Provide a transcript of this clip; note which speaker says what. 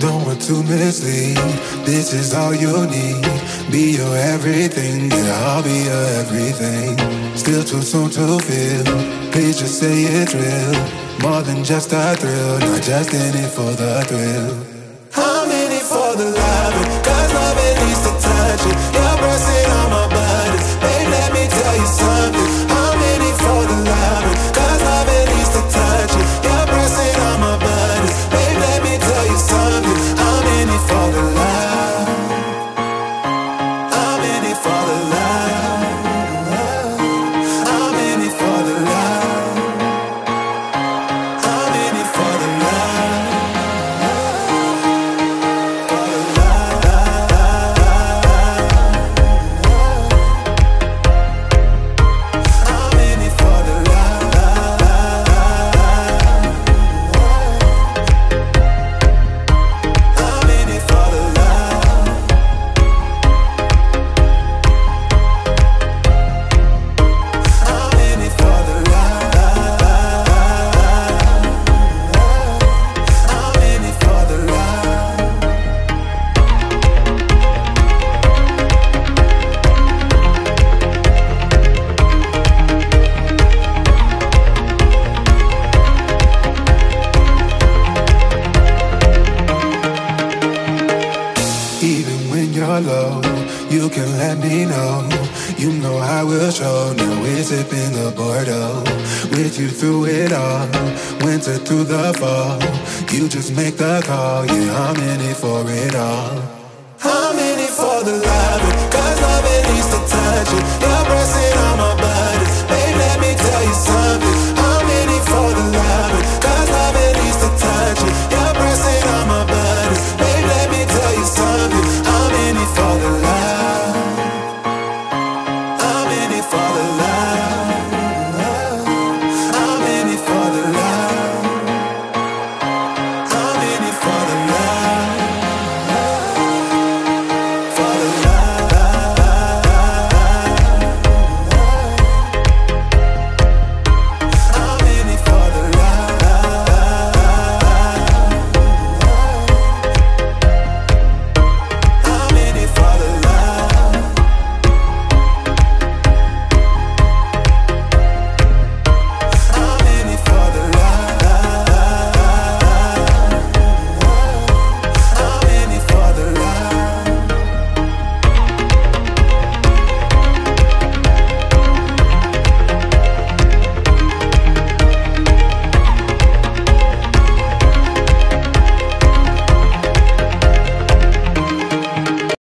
Speaker 1: Don't want to mislead. This is all you need. Be your everything, yeah, I'll be your everything. Still too soon to feel. Please just say it's real. More than just a thrill, not just in it for the thrill. You can let me know. You know I will show. Now we're sipping the Bordeaux. With you through it all, winter through the fall. You just make the call. Yeah, I'm in it for it all. I'm in it for the love,